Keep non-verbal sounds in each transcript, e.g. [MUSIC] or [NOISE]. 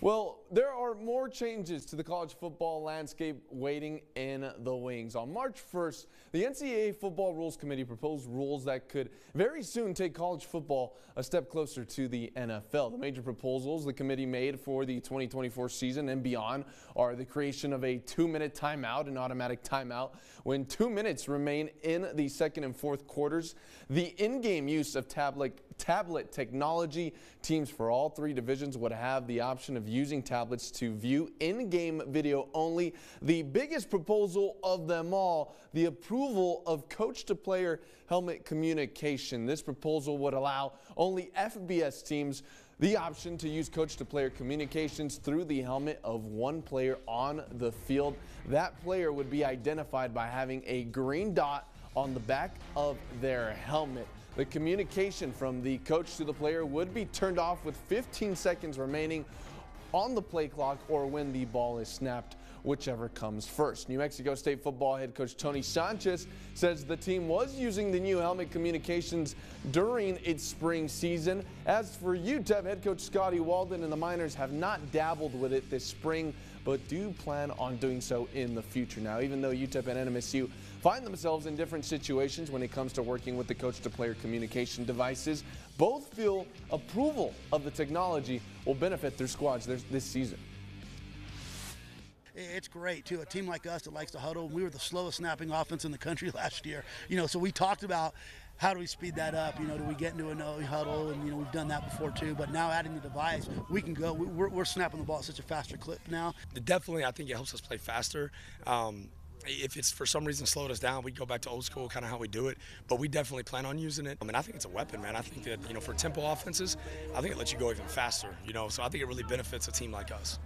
Well, there are more changes to the college football landscape waiting in the wings. On March 1st, the NCAA Football Rules Committee proposed rules that could very soon take college football a step closer to the NFL. The major proposals the committee made for the 2024 season and beyond are the creation of a two-minute timeout, an automatic timeout, when two minutes remain in the second and fourth quarters, the in-game use of tablet tablet technology. Teams for all three divisions would have the option of using tablets to view in-game video only. The biggest proposal of them all, the approval of coach-to-player helmet communication. This proposal would allow only FBS teams the option to use coach-to-player communications through the helmet of one player on the field. That player would be identified by having a green dot on the back of their helmet. The communication from the coach to the player would be turned off with 15 seconds remaining on the play clock or when the ball is snapped, whichever comes first. New Mexico State football head coach Tony Sanchez says the team was using the new helmet communications during its spring season. As for UTEP, head coach Scotty Walden and the Miners have not dabbled with it this spring, but do plan on doing so in the future. Now, even though UTEP and NMSU find themselves in different situations when it comes to working with the coach to player communication devices, both feel approval of the technology will benefit their squads this season it's great too. A team like us that likes to huddle. We were the slowest snapping offense in the country [LAUGHS] last year. You know, so we talked about how do we speed that up? You know, do we get into a no huddle? And you know, we've done that before too. But now adding the device, we can go. We're, we're snapping the ball at such a faster clip now. Definitely, I think it helps us play faster. Um, if it's for some reason slowed us down, we go back to old school, kind of how we do it. But we definitely plan on using it. I mean, I think it's a weapon, man. I think that you know, for tempo offenses, I think it lets you go even faster. You know, so I think it really benefits a team like us.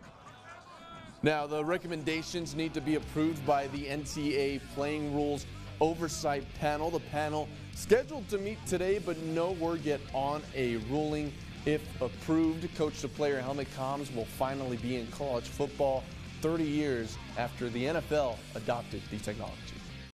Now, the recommendations need to be approved by the NCAA Playing Rules Oversight Panel. The panel scheduled to meet today, but no word yet on a ruling. If approved, coach to player helmet comms will finally be in college football 30 years after the NFL adopted the technology.